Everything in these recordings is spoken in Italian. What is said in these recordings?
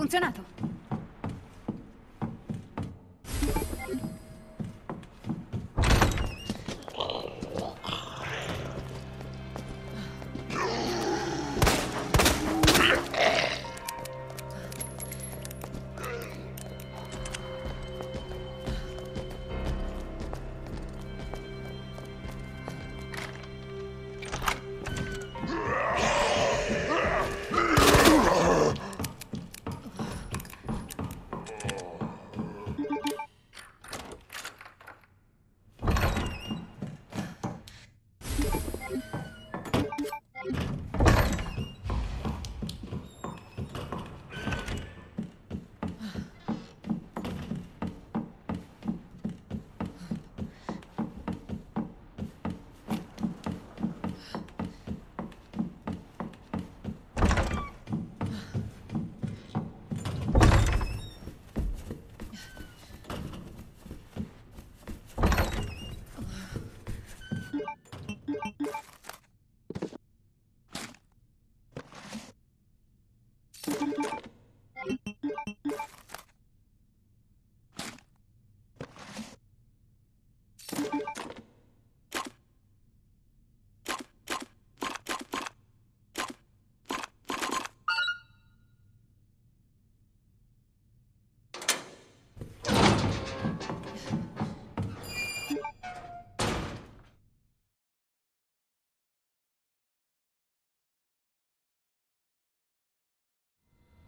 funzionato.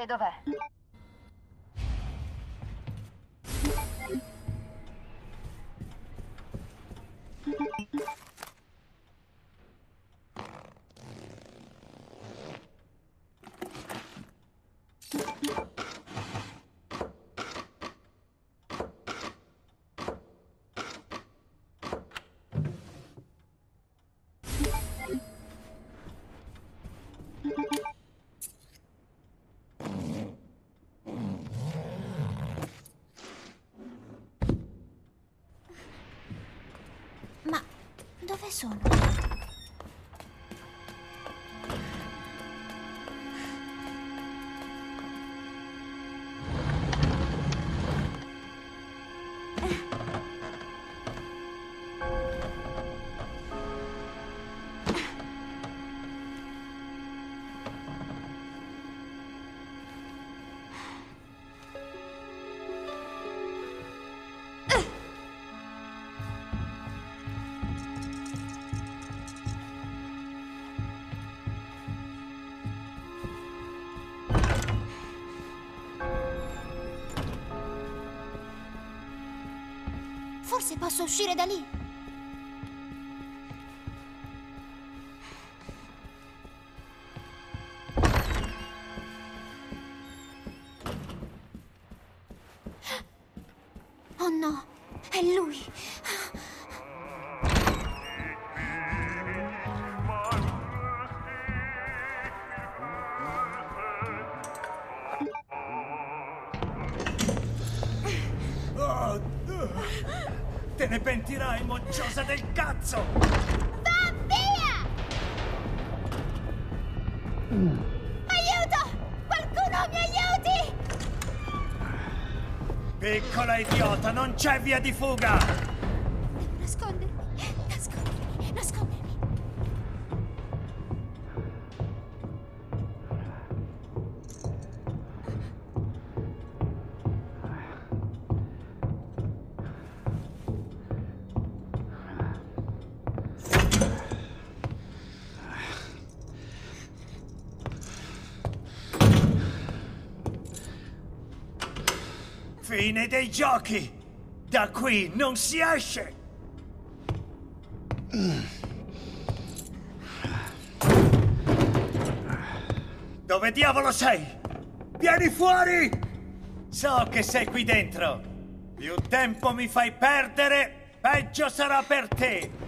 E dov'è? Dove sono? Forse posso uscire da lì. Te ne pentirai, mocciosa del cazzo! Va via! Aiuto! Qualcuno mi aiuti! Piccola idiota, non c'è via di fuga! Fine dei giochi! Da qui non si esce! Dove diavolo sei? Vieni fuori! So che sei qui dentro! Più tempo mi fai perdere, peggio sarà per te!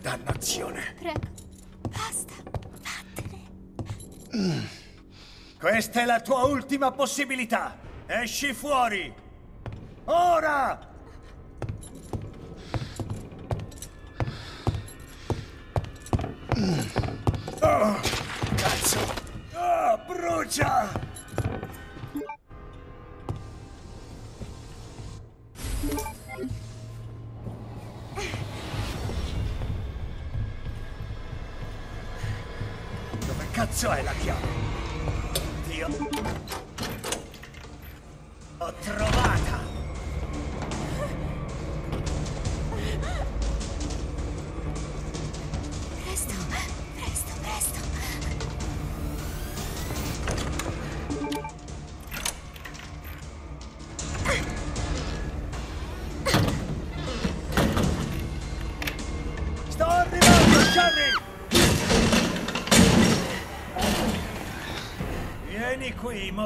Dannazione! Prego, basta, vattene. Questa è la tua ultima possibilità! Esci fuori! Ora! Cazzo è la chiave? Dio. L'ho trovata!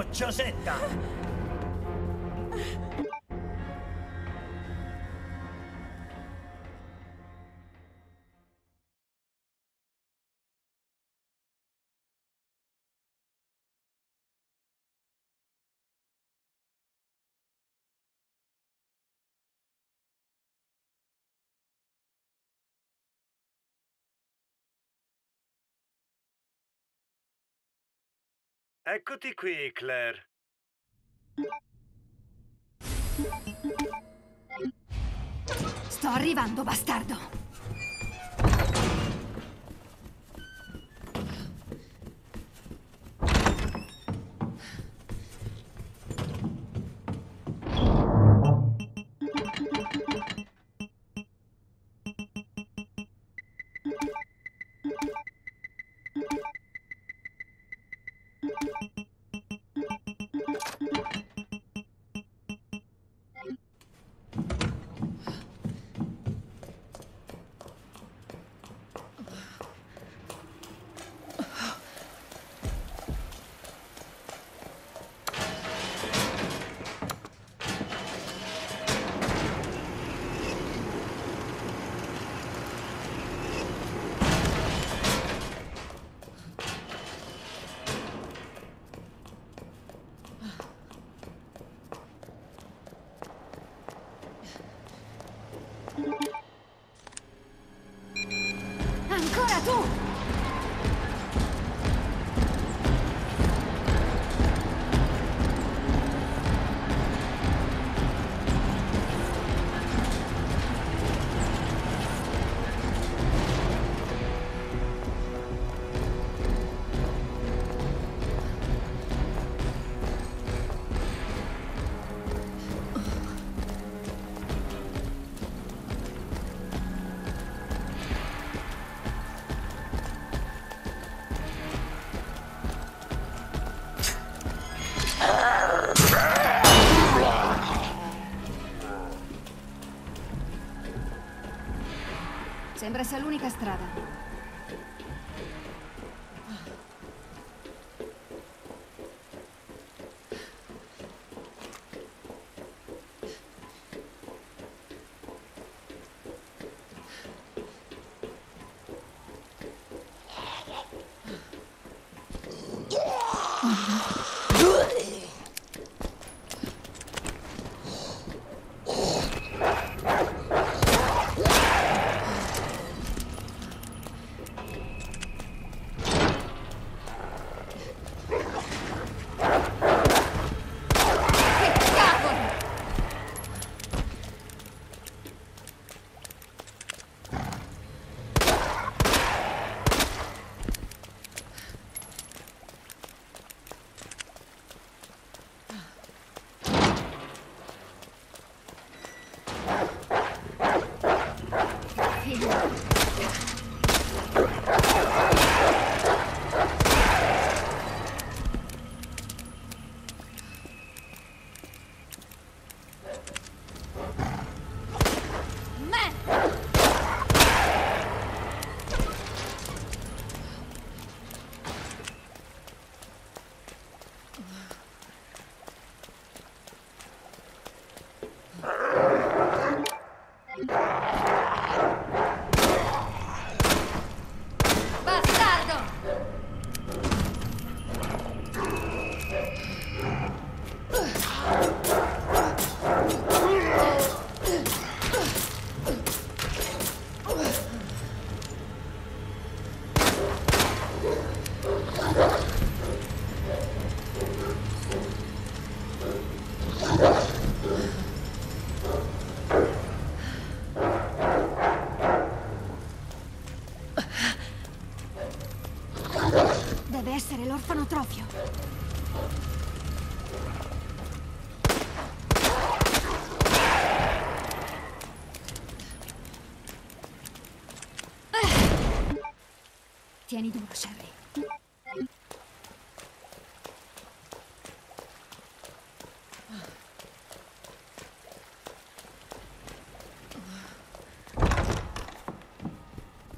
Vieni Eccoti qui, Claire. Sto arrivando, bastardo. Sia l'unica strada.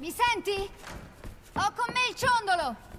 Mi senti? Ho con me il ciondolo!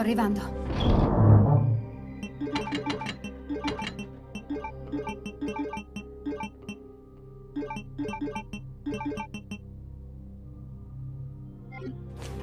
Arrivando. Ma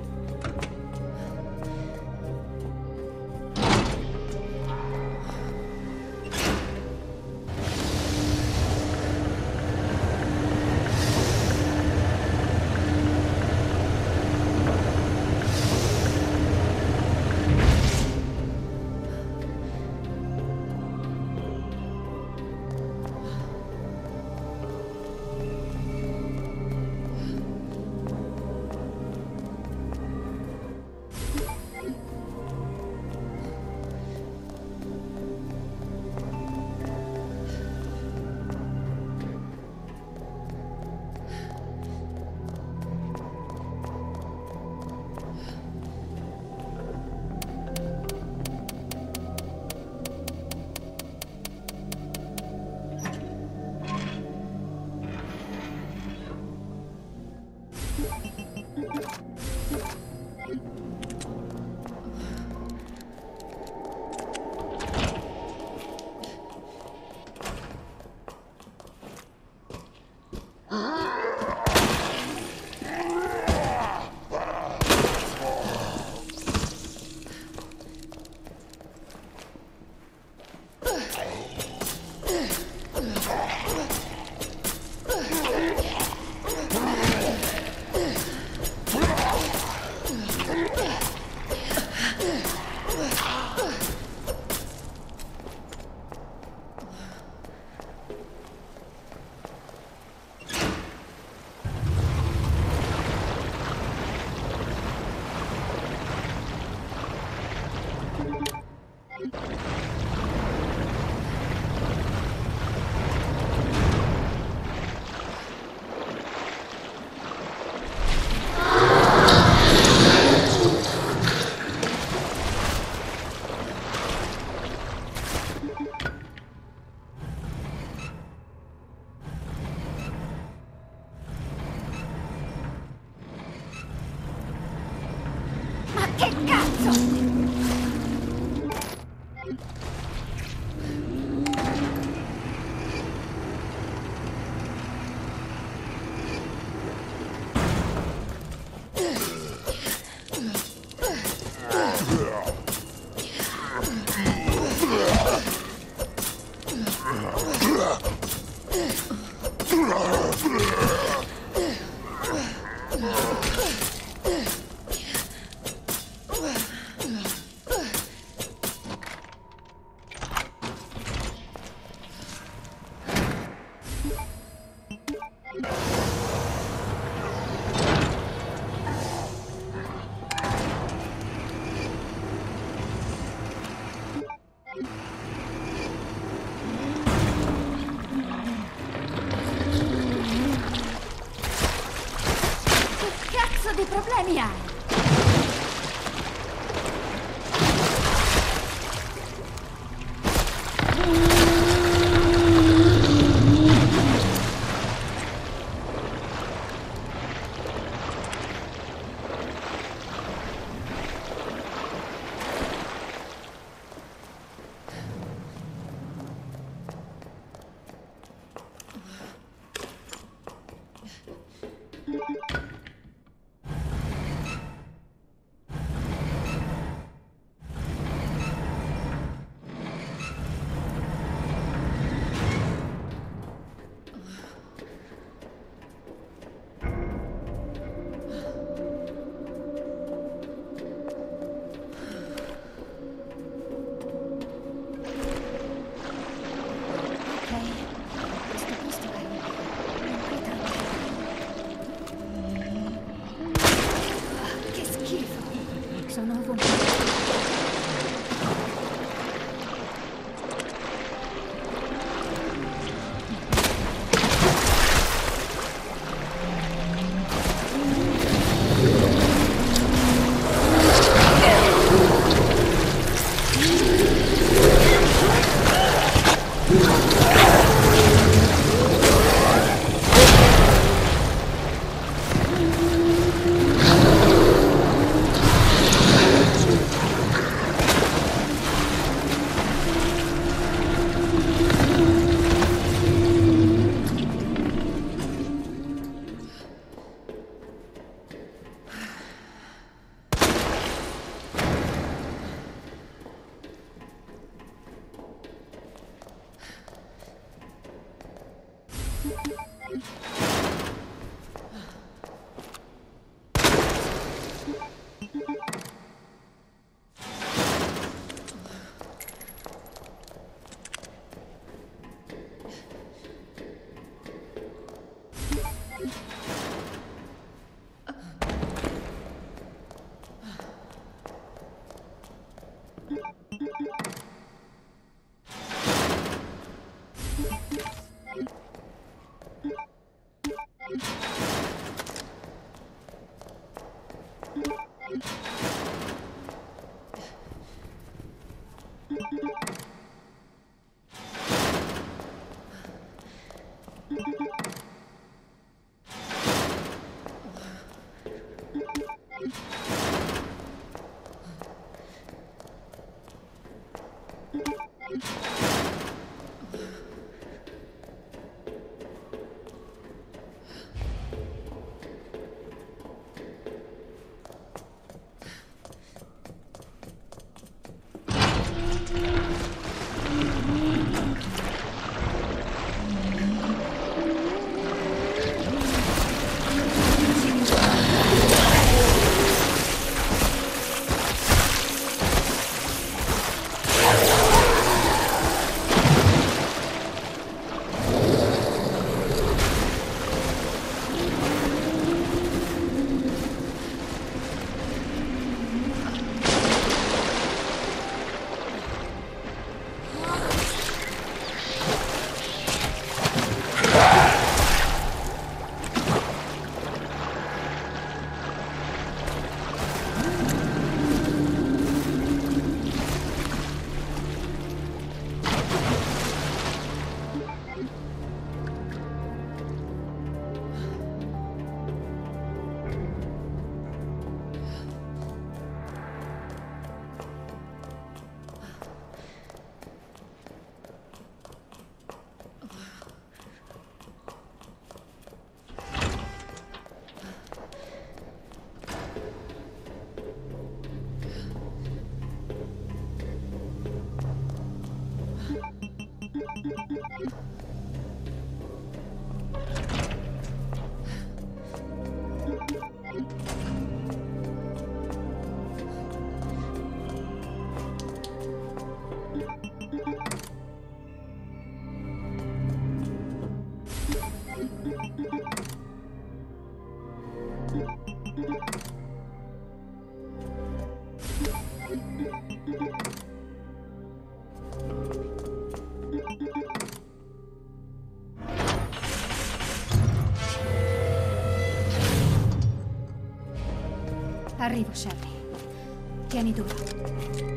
Ah! Arriba, Charlie. Tiene duda.